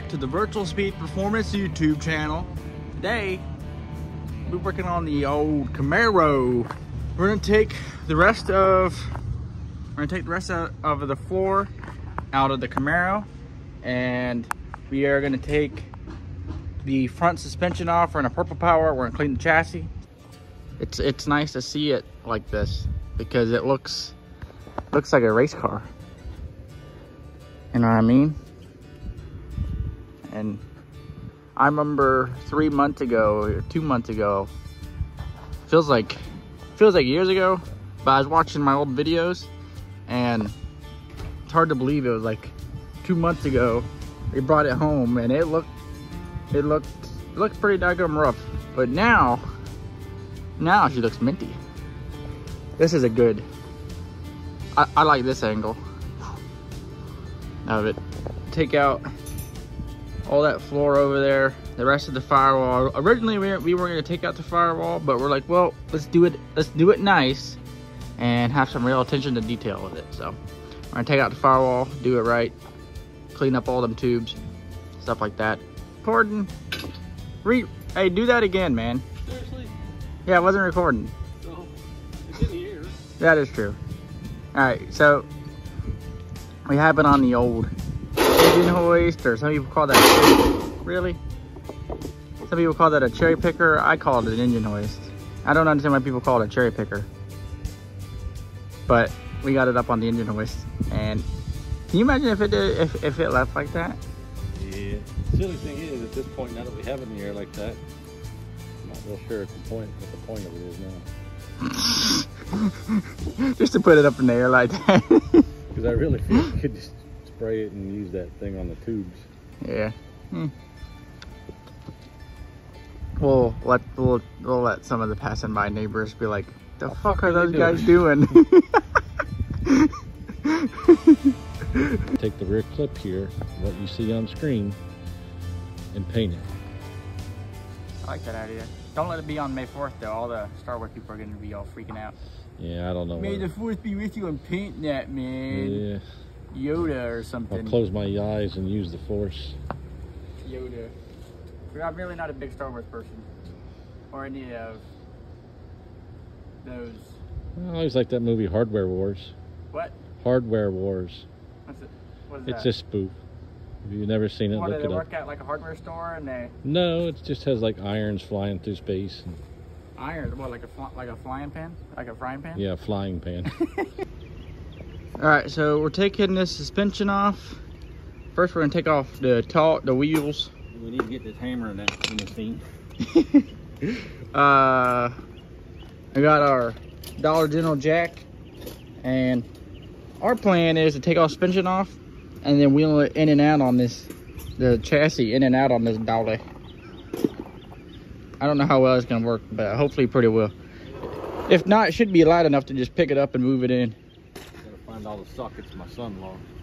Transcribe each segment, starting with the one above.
Back to the Virtual Speed Performance YouTube channel. Today, we're working on the old Camaro. We're gonna take the rest of, we're gonna take the rest of, of the floor out of the Camaro and we are gonna take the front suspension off. We're gonna purple power, we're gonna clean the chassis. It's, it's nice to see it like this because it looks, looks like a race car. You know what I mean? And I remember three months ago, or two months ago, feels like feels like years ago, but I was watching my old videos and it's hard to believe it was like two months ago we brought it home and it looked it looked it looked pretty daggone rough. But now now she looks minty. This is a good I, I like this angle of it. Take out all that floor over there, the rest of the firewall. Originally, we, we were gonna take out the firewall, but we're like, well, let's do it, let's do it nice and have some real attention to detail with it. So we're gonna take out the firewall, do it right, clean up all them tubes, stuff like that. Recording, re, hey, do that again, man. Seriously? Yeah, I wasn't recording. No. It's in here. That is true. All right, so we have it on the old engine hoist, or some people call that really. Some people call that a cherry picker. I call it an engine hoist. I don't understand why people call it a cherry picker, but we got it up on the engine hoist. And can you imagine if it did, if if it left like that? Yeah. The Silly thing is, at this point, now that we have it in the air like that, I'm not real sure at the point what the point of it is now. Just to put it up in the air like that. Because I really feel you could just spray it and use that thing on the tubes. Yeah. Hmm. We'll let we'll, we'll let some of the passing by neighbors be like, "The fuck, fuck are are those they guys doing?" Take the rear clip here, what you see on screen, and paint it. I like that idea. Don't let it be on May 4th though. All the Star Wars people are going to be all freaking out. Yeah, I don't know. May the 4th be with you and paint that, man. yeah, Yoda or something. I'll close my eyes and use the force. Yoda. I'm really not a big Star Wars person. Or any of those. I always like that movie Hardware Wars. What? Hardware Wars. What's it? What is It's that? a spoof. If you've never seen it, What, look it up. work at like a hardware store and they No, it just has like irons flying through space. And, iron? What, like a like a flying pan? Like a frying pan? yeah, flying pan. All right, so we're taking this suspension off. First, we're gonna take off the top, the wheels. we need to get this hammer in that in the scene. uh, I got our Dollar General jack, and our plan is to take our suspension off, and then wheel it in and out on this, the chassis in and out on this dolly. I don't know how well it's gonna work, but hopefully pretty well. If not, it should be light enough to just pick it up and move it in. Gotta all the sockets my son lost.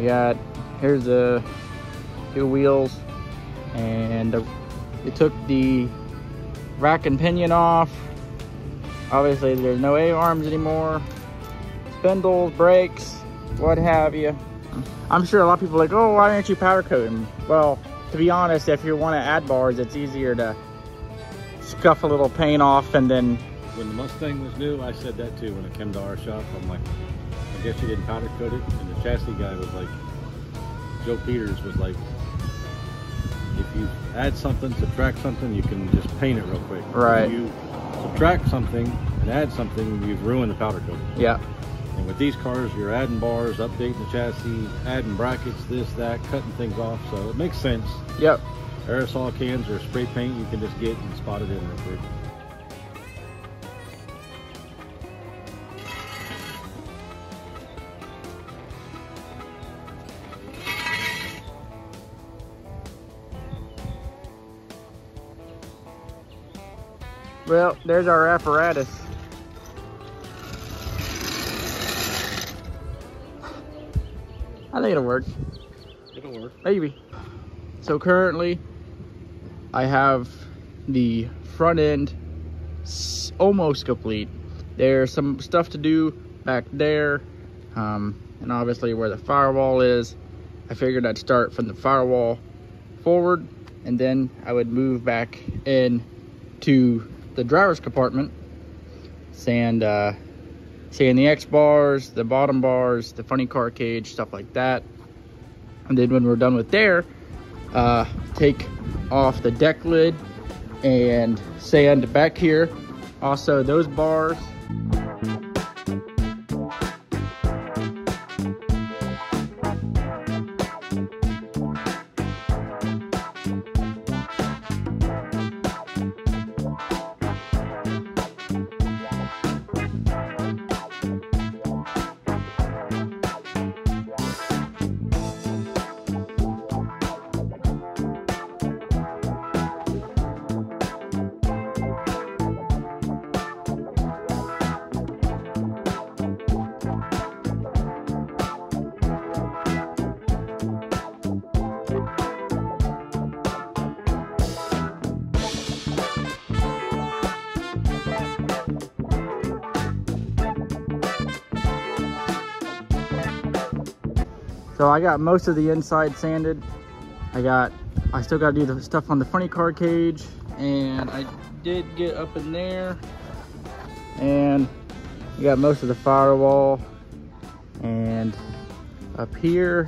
We got here's the two wheels, and the, we took the rack and pinion off. Obviously, there's no A arms anymore. Spindles, brakes, what have you. I'm sure a lot of people like, oh, why aren't you powder coating? Well, to be honest, if you want to add bars, it's easier to scuff a little paint off and then When the Mustang was new, I said that too when it came to our shop. I'm like, I guess you didn't powder coat it. And chassis guy was like, Joe Peters was like, if you add something, subtract something, you can just paint it real quick. Right. If you subtract something and add something, you've ruined the powder coat. yeah, And with these cars, you're adding bars, updating the chassis, adding brackets, this, that, cutting things off. So it makes sense. yep. aerosol cans or spray paint you can just get and spot it in real quick. Well, there's our apparatus. I think it'll work. It'll work. Maybe. So currently, I have the front end s- almost complete. There's some stuff to do back there, um, and obviously where the firewall is. I figured I'd start from the firewall forward, and then I would move back in to the driver's compartment, sand, uh, sand the X bars, the bottom bars, the funny car cage, stuff like that. And then when we're done with there, uh, take off the deck lid and sand back here. Also those bars. So I got most of the inside sanded. I got, I still got to do the stuff on the funny car cage. And I did get up in there. And we got most of the firewall. And up here,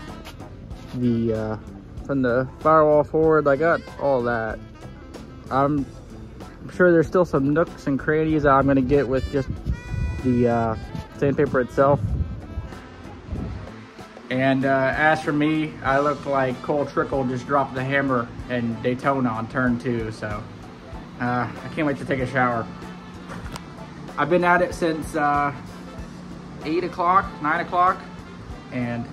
the, uh, from the firewall forward, I got all that. I'm sure there's still some nooks and crannies I'm gonna get with just the uh, sandpaper itself. And uh, as for me, I look like Cole Trickle just dropped the hammer in Daytona on turn two, so uh, I can't wait to take a shower. I've been at it since uh, 8 o'clock, 9 o'clock, and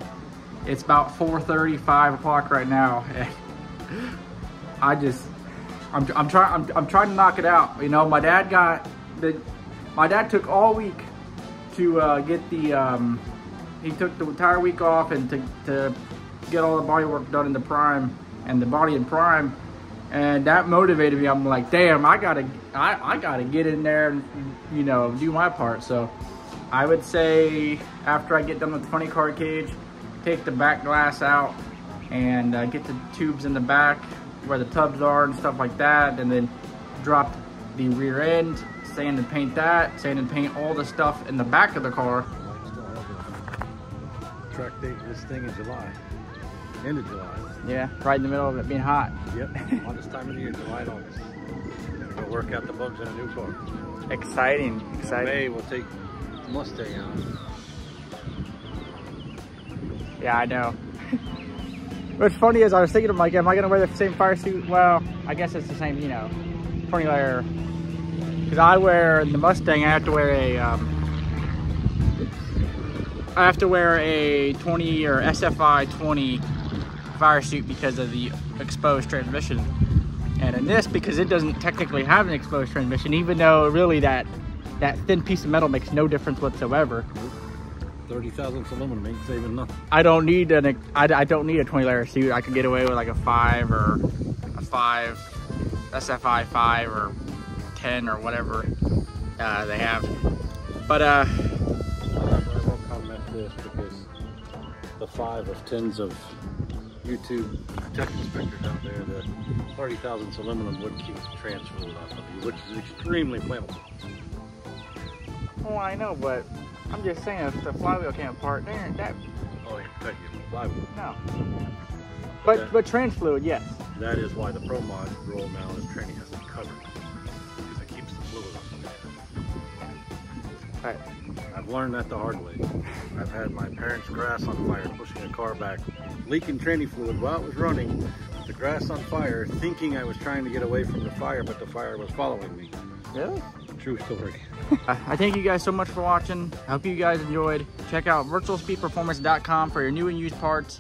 it's about 4.30, 5 o'clock right now. I just, I'm, I'm trying, I'm, I'm trying to knock it out. You know, my dad got, the, my dad took all week to uh, get the, um, he took the entire week off and to, to get all the body work done in the prime and the body in prime. And that motivated me. I'm like damn i gotta i, I gotta get in there and you know do my part. So i would say after i get done with the funny car cage take the back glass out and uh, get the tubes in the back where the tubs are and stuff like that. And then drop the rear end sand and paint that sand and paint all the stuff in the back of the car Date this thing in July. End of July. Yeah, right in the middle of it being hot. Yep. On this time of the year, July and August. Gonna go work out the bugs in a new car. Exciting, In exciting. May we'll take Mustang out. Yeah, I know. What's funny is I was thinking, I'm like, am I gonna wear the same fire suit? Well, I guess it's the same, you know, 20 layer. Because I wear the Mustang, I have to wear a, um, I have to wear a 20 or SFI 20 fire suit because of the exposed transmission. And in this, because it doesn't technically have an exposed transmission, even though really that that thin piece of metal makes no difference whatsoever. 30 thousandths aluminum ain't saving nothing. I don't need an I, I don't need a 20 layer suit. I could get away with like a five or a five SFI five or 10 or whatever uh, they have. But uh, I won't comment this because the five of tens of YouTube tech inspectors out there, the 30 thousandths aluminum would keep trans fluid off of you, which is extremely flammable. oh, I know, but I'm just saying if the flywheel came apart, there that Oh, you cut your flywheel. no. But Okay. but trans fluid, yes. That is why the Pro Mod roll mount and training has to be covered because it keeps the fluid off of there. Right. I've learned that the hard way. I've had my parents' grass on fire pushing a car back, leaking tranny fluid while it was running. the grass on fire, thinking I was trying to get away from the fire, but the fire was following me. Really? True story. I thank you guys so much for watching. I hope you guys enjoyed. Check out virtualspeedperformance.com for your new and used parts.